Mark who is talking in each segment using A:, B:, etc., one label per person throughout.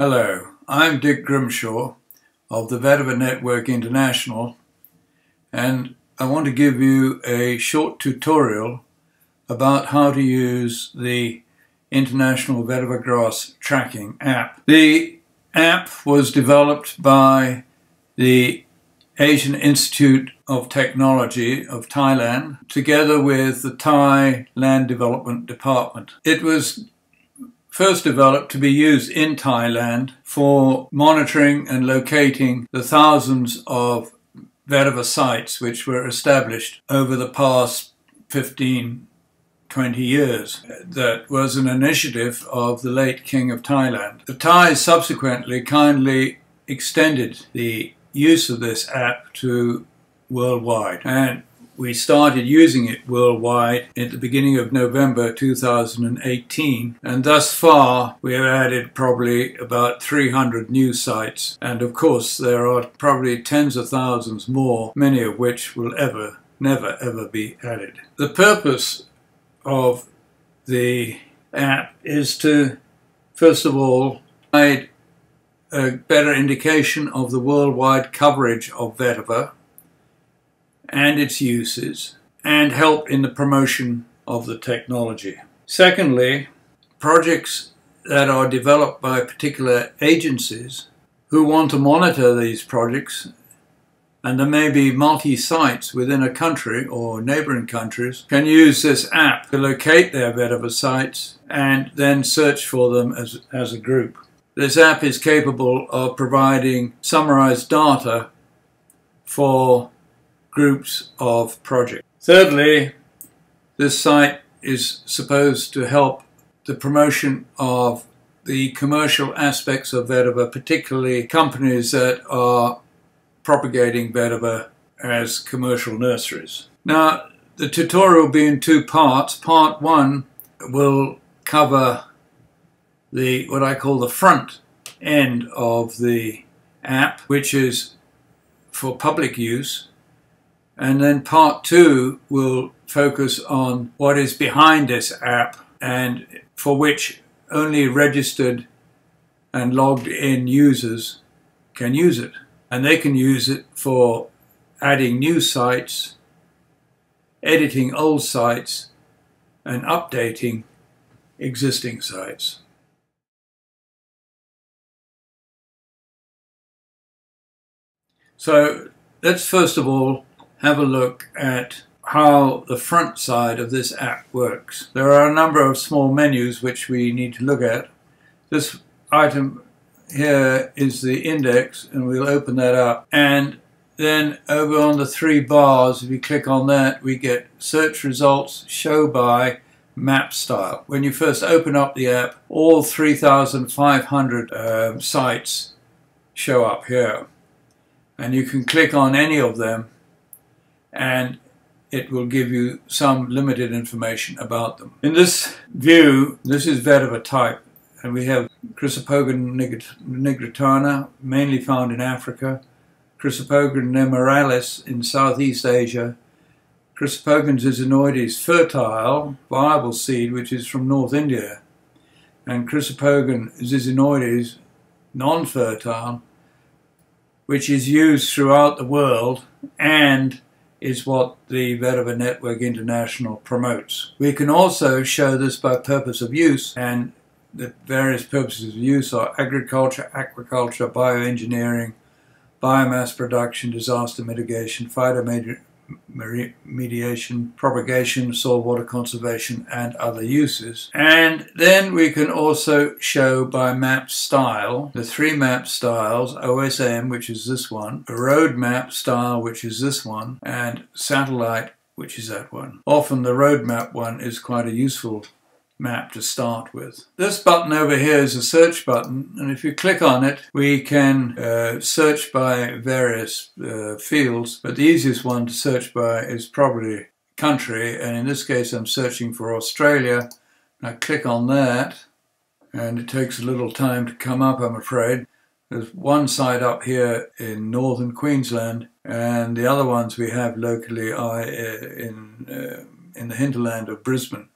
A: Hello, I'm Dick Grimshaw of the Vetiver Network International and I want to give you a short tutorial about how to use the International Vetiver Grass Tracking app. The app was developed by the Asian Institute of Technology of Thailand together with the Thai Land Development Department. It was first developed to be used in Thailand for monitoring and locating the thousands of vetiver sites which were established over the past 15, 20 years. That was an initiative of the late King of Thailand. The Thais subsequently kindly extended the use of this app to worldwide. And we started using it worldwide at the beginning of November 2018, and thus far we have added probably about 300 new sites. And of course, there are probably tens of thousands more, many of which will ever, never, ever be added. The purpose of the app is to, first of all, provide a better indication of the worldwide coverage of vetiver and its uses and help in the promotion of the technology. Secondly, projects that are developed by particular agencies who want to monitor these projects and there may be multi-sites within a country or neighboring countries can use this app to locate their vetiver sites and then search for them as, as a group. This app is capable of providing summarized data for groups of projects. Thirdly, this site is supposed to help the promotion of the commercial aspects of vetiver, particularly companies that are propagating vetiver as commercial nurseries. Now, the tutorial will be in two parts. Part one will cover the what I call the front end of the app, which is for public use, and then part two will focus on what is behind this app and for which only registered and logged in users can use it. And they can use it for adding new sites, editing old sites, and updating existing sites. So let's first of all have a look at how the front side of this app works. There are a number of small menus which we need to look at. This item here is the index and we'll open that up and then over on the three bars if you click on that we get search results show by map style. When you first open up the app all 3,500 um, sites show up here and you can click on any of them and it will give you some limited information about them. In this view, this is vetiver a type, and we have Chrysopogon nigritana, mainly found in Africa, Chrysopogon nemoralis in Southeast Asia, Chrysopogon zizanioides fertile, viable seed, which is from North India, and Chrysopogon zizanioides non-fertile, which is used throughout the world and is what the Vetiver Network International promotes. We can also show this by purpose of use, and the various purposes of use are agriculture, aquaculture, bioengineering, biomass production, disaster mitigation, phytometeorology, mediation, propagation, soil water conservation, and other uses. And then we can also show by map style, the three map styles, OSM, which is this one, a road map style, which is this one, and satellite, which is that one. Often the road map one is quite a useful map to start with. This button over here is a search button and if you click on it we can uh, search by various uh, fields but the easiest one to search by is probably country and in this case I'm searching for Australia. I click on that and it takes a little time to come up I'm afraid. There's one site up here in northern Queensland and the other ones we have locally are uh, in, uh, in the hinterland of Brisbane.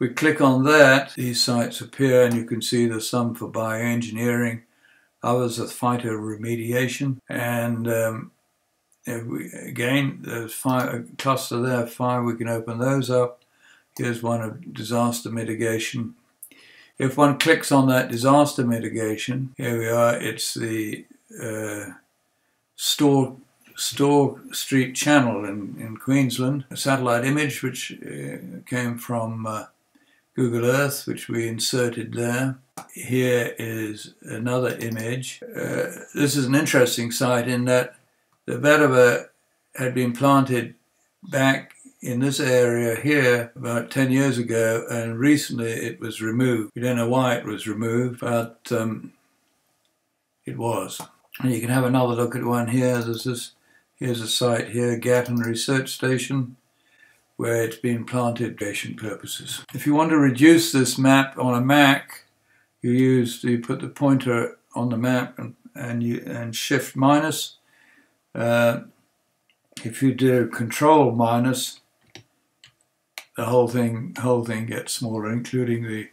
A: We click on that, these sites appear and you can see there's some for bioengineering, others are phytoremediation, and um, we, again, there's a cluster there, five, we can open those up. Here's one of disaster mitigation. If one clicks on that disaster mitigation, here we are, it's the uh, Store, Store Street Channel in, in Queensland, a satellite image which uh, came from uh, Google Earth, which we inserted there. Here is another image. Uh, this is an interesting site in that the vetiver had been planted back in this area here about 10 years ago and recently it was removed. We don't know why it was removed, but um, it was. And you can have another look at one here. There's this, here's a site here, Gatton Research Station, where it's been planted for patient purposes. If you want to reduce this map on a Mac, you use, you put the pointer on the map and, and, you, and shift minus. Uh, if you do control minus, the whole thing, whole thing gets smaller, including the,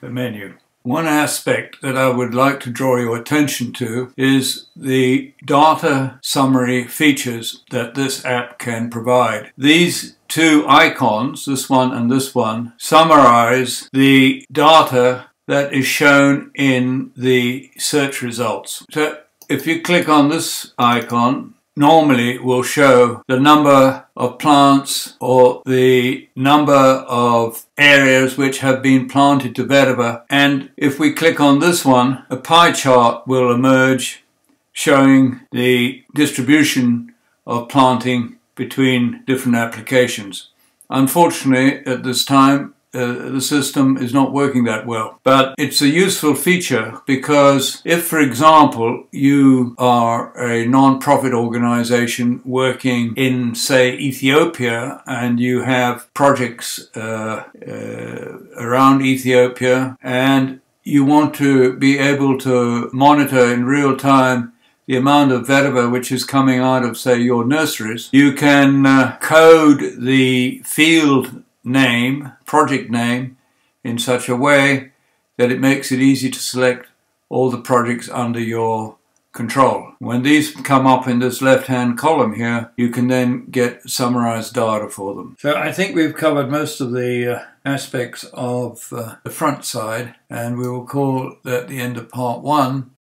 A: the menu. One aspect that I would like to draw your attention to is the data summary features that this app can provide. These two icons, this one and this one, summarize the data that is shown in the search results. So if you click on this icon, normally it will show the number of plants or the number of areas which have been planted to vetiver. And if we click on this one, a pie chart will emerge showing the distribution of planting between different applications. Unfortunately, at this time, uh, the system is not working that well. But it's a useful feature because if, for example, you are a non-profit organization working in, say, Ethiopia and you have projects uh, uh, around Ethiopia and you want to be able to monitor in real time the amount of vetiver which is coming out of, say, your nurseries, you can uh, code the field name, project name, in such a way that it makes it easy to select all the projects under your control. When these come up in this left-hand column here, you can then get summarized data for them. So I think we've covered most of the uh, aspects of uh, the front side, and we will call that the end of part one.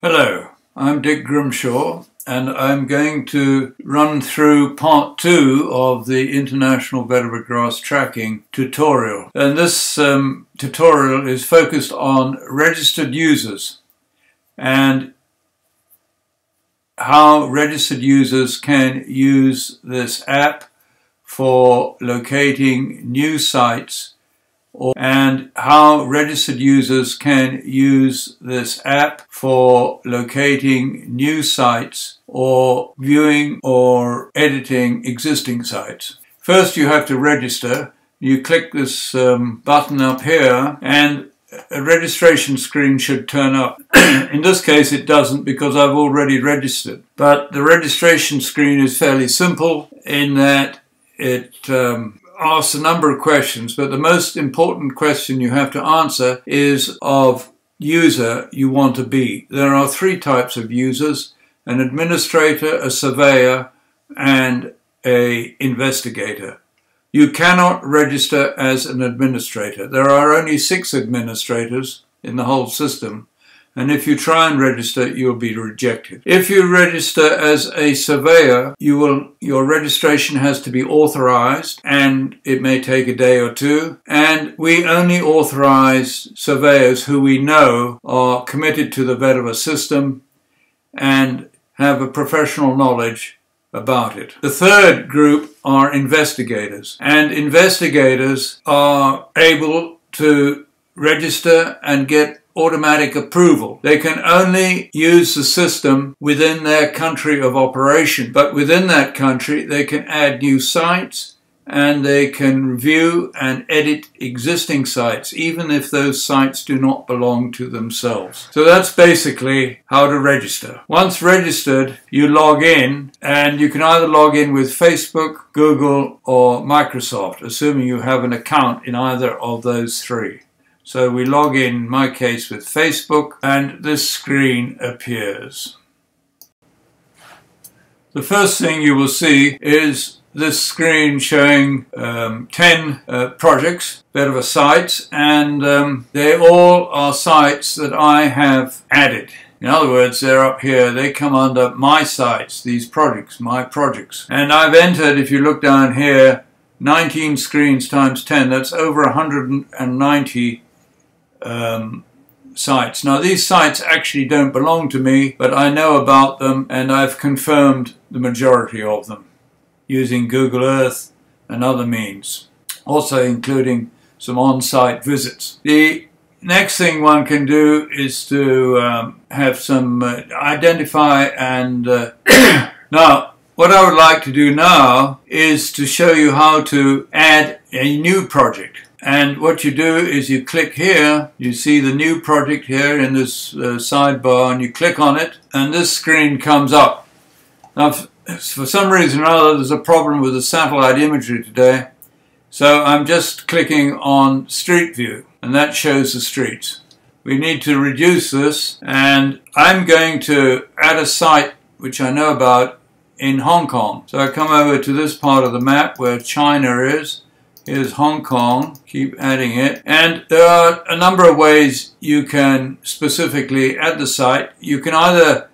A: Hello, I'm Dick Grimshaw, and I'm going to run through part two of the International Vetiver Grass Tracking tutorial. And this um, tutorial is focused on registered users and how registered users can use this app for locating new sites and how registered users can use this app for locating new sites or viewing or editing existing sites. First you have to register. You click this um, button up here and a registration screen should turn up. In this case it doesn't because I've already registered. But the registration screen is fairly simple in that it um, asks a number of questions, but the most important question you have to answer is of user you want to be. There are three types of users, an administrator, a surveyor, and a investigator. You cannot register as an administrator. There are only six administrators in the whole system, and if you try and register, you'll be rejected. If you register as a surveyor, you will, your registration has to be authorized and it may take a day or two. And we only authorize surveyors who we know are committed to the vetiver system and have a professional knowledge about it. The third group are investigators, and investigators are able to register and get automatic approval. They can only use the system within their country of operation, but within that country they can add new sites and they can review and edit existing sites, even if those sites do not belong to themselves. So that's basically how to register. Once registered, you log in, and you can either log in with Facebook, Google, or Microsoft, assuming you have an account in either of those three. So we log in, my case, with Facebook, and this screen appears. The first thing you will see is this screen showing um, 10 uh, projects, Vetiver sites, and um, they all are sites that I have added. In other words, they're up here. They come under my sites, these projects, my projects. And I've entered, if you look down here, 19 screens times 10. That's over 190 um, sites. Now, these sites actually don't belong to me, but I know about them and I've confirmed the majority of them using Google Earth and other means, also including some on-site visits. The next thing one can do is to um, have some uh, identify and uh, now what I would like to do now is to show you how to add a new project. And what you do is you click here, you see the new project here in this uh, sidebar and you click on it and this screen comes up. Now for some reason or other, there's a problem with the satellite imagery today. So I'm just clicking on Street View, and that shows the streets. We need to reduce this, and I'm going to add a site which I know about in Hong Kong. So I come over to this part of the map where China is. Here's Hong Kong, keep adding it. And there are a number of ways you can specifically add the site. You can either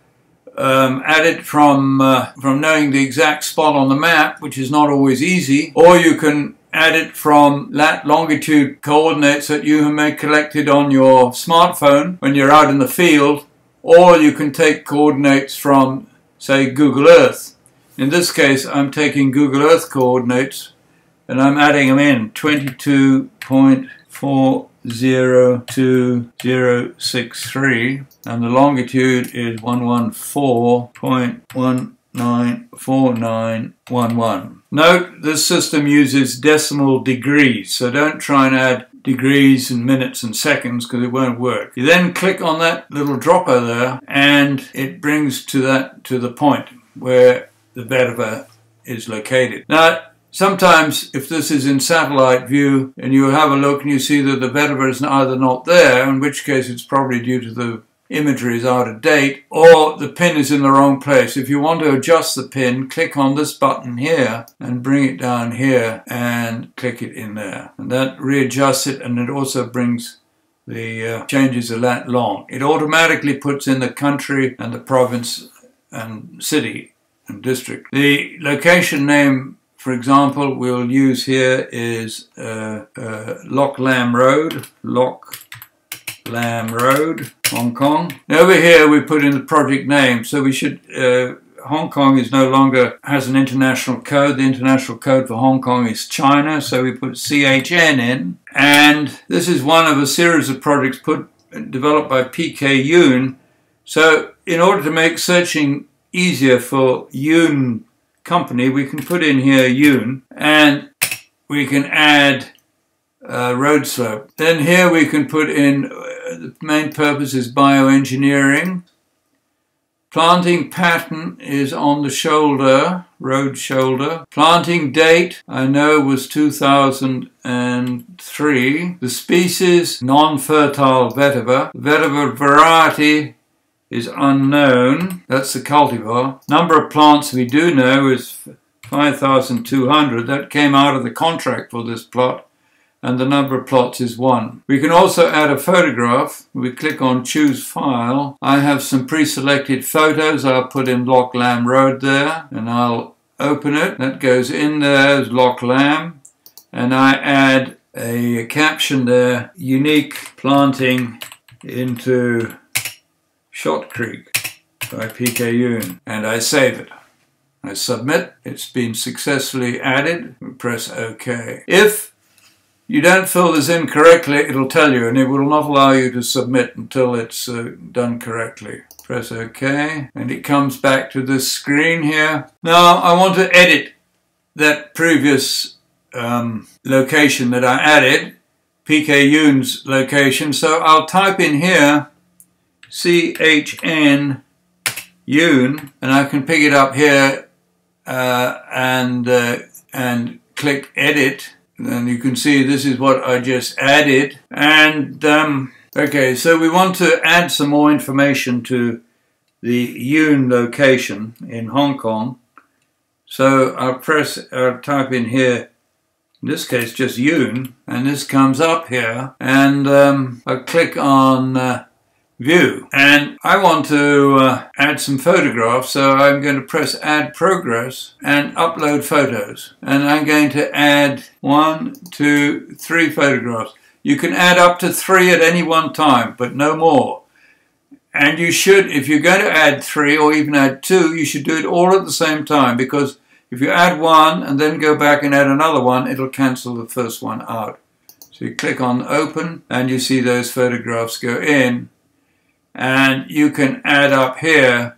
A: um, it from uh, from knowing the exact spot on the map, which is not always easy, or you can add it from lat longitude coordinates that you may collected on your smartphone when you're out in the field, or you can take coordinates from, say, Google Earth. In this case, I'm taking Google Earth coordinates and I'm adding them in 22.4 Zero two zero six three, and the longitude is 114.194911. Note this system uses decimal degrees, so don't try and add degrees and minutes and seconds because it won't work. You then click on that little dropper there and it brings to that to the point where the vetiver is located. Now Sometimes, if this is in satellite view and you have a look and you see that the vetiver is either not there, in which case it's probably due to the imagery is out of date, or the pin is in the wrong place. If you want to adjust the pin, click on this button here and bring it down here and click it in there. And that readjusts it and it also brings the uh, changes a lat long. It automatically puts in the country and the province and city and district. The location name for example, we'll use here is uh, uh, Lam Road, Loch Lam Road, Hong Kong. Over here we put in the project name, so we should, uh, Hong Kong is no longer, has an international code. The international code for Hong Kong is China, so we put CHN in. And this is one of a series of projects put developed by PK Yoon. So in order to make searching easier for Yoon company, we can put in here Yoon and we can add uh, road slope. Then here we can put in, uh, the main purpose is bioengineering. Planting pattern is on the shoulder, road shoulder. Planting date, I know, was 2003. The species, non-fertile vetiver. Vetiver variety, is unknown. That's the cultivar. Number of plants we do know is 5,200. That came out of the contract for this plot. And the number of plots is one. We can also add a photograph. We click on choose file. I have some pre-selected photos. I'll put in Loch Lam Road there and I'll open it. That goes in there as Loch Lam. And I add a caption there, unique planting into Shot Creek by PK Yoon, and I save it. I submit, it's been successfully added, press OK. If you don't fill this in correctly, it'll tell you, and it will not allow you to submit until it's uh, done correctly. Press OK, and it comes back to this screen here. Now, I want to edit that previous um, location that I added, PK Yoon's location. So I'll type in here CHN Yoon, and I can pick it up here uh, and uh, and click edit. And you can see this is what I just added. And um, okay, so we want to add some more information to the Yoon location in Hong Kong. So I'll press, I'll type in here, in this case just Yoon, and this comes up here, and um, I click on uh, View. And I want to uh, add some photographs, so I'm going to press Add Progress and upload photos. And I'm going to add one, two, three photographs. You can add up to three at any one time, but no more. And you should, if you're going to add three or even add two, you should do it all at the same time because if you add one and then go back and add another one, it'll cancel the first one out. So you click on open and you see those photographs go in. And you can add up here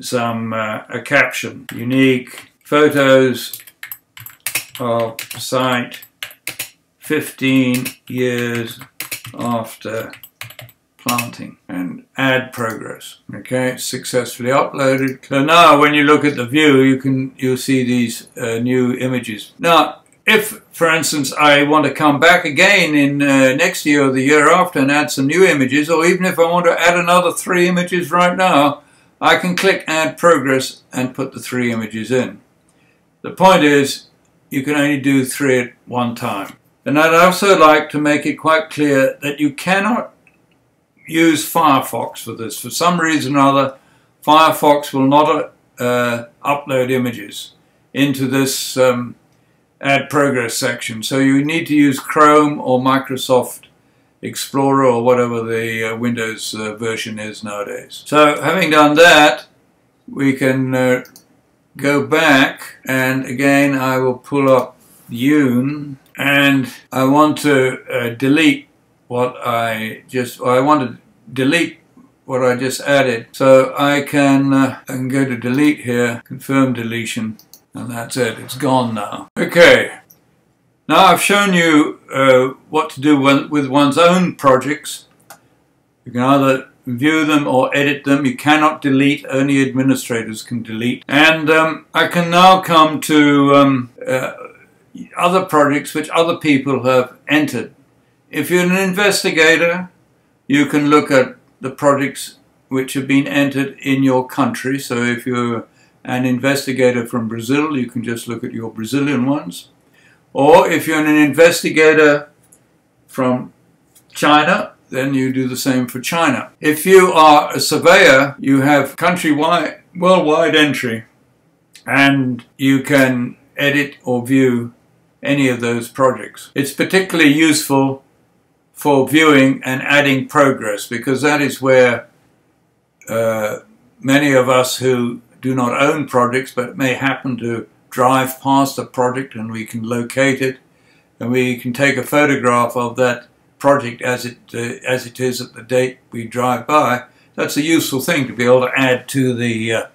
A: some uh, a caption. Unique photos of site 15 years after planting and add progress. Okay, successfully uploaded. So now when you look at the view, you can, you'll see these uh, new images. Now, if, for instance, I want to come back again in uh, next year or the year after and add some new images, or even if I want to add another three images right now, I can click Add Progress and put the three images in. The point is, you can only do three at one time. And I'd also like to make it quite clear that you cannot use Firefox for this. For some reason or other, Firefox will not uh, upload images into this um, add progress section. So you need to use Chrome or Microsoft Explorer or whatever the uh, Windows uh, version is nowadays. So having done that, we can uh, go back and again I will pull up Yoon and I want to uh, delete what I just, I want to delete what I just added. So I can, uh, I can go to delete here, confirm deletion, and that's it, it's gone now. Okay, now I've shown you uh, what to do with one's own projects. You can either view them or edit them. You cannot delete, only administrators can delete. And um, I can now come to um, uh, other projects which other people have entered. If you're an investigator, you can look at the projects which have been entered in your country. So if you're an investigator from Brazil, you can just look at your Brazilian ones. Or if you're an investigator from China, then you do the same for China. If you are a surveyor, you have countrywide, worldwide entry, and you can edit or view any of those projects. It's particularly useful for viewing and adding progress because that is where uh, many of us who do not own projects but may happen to drive past a project and we can locate it and we can take a photograph of that project as it uh, as it is at the date we drive by. That's a useful thing to be able to add to the uh,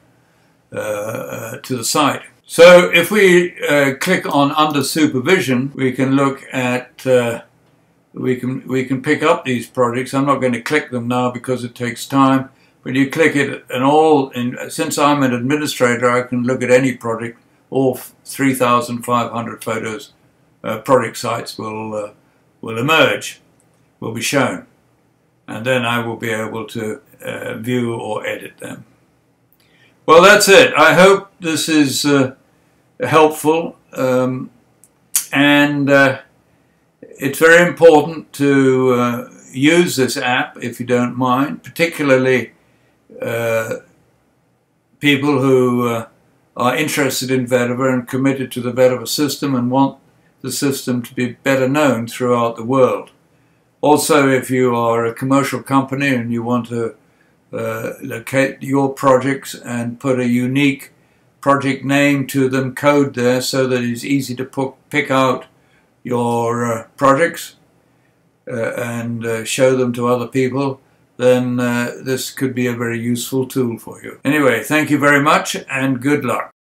A: uh, to the site. So if we uh, click on under supervision, we can look at uh, we can we can pick up these projects. I'm not going to click them now because it takes time. When you click it, and all, in, since I'm an administrator, I can look at any project. All 3,500 photos, uh, project sites will uh, will emerge, will be shown, and then I will be able to uh, view or edit them. Well, that's it. I hope this is uh, helpful, um, and uh, it's very important to uh, use this app if you don't mind, particularly people who uh, are interested in Vetiver and committed to the Vetiver system and want the system to be better known throughout the world. Also, if you are a commercial company and you want to uh, locate your projects and put a unique project name to them, code there so that it's easy to pick out your uh, projects uh, and uh, show them to other people, then uh, this could be a very useful tool for you. Anyway, thank you very much and good luck.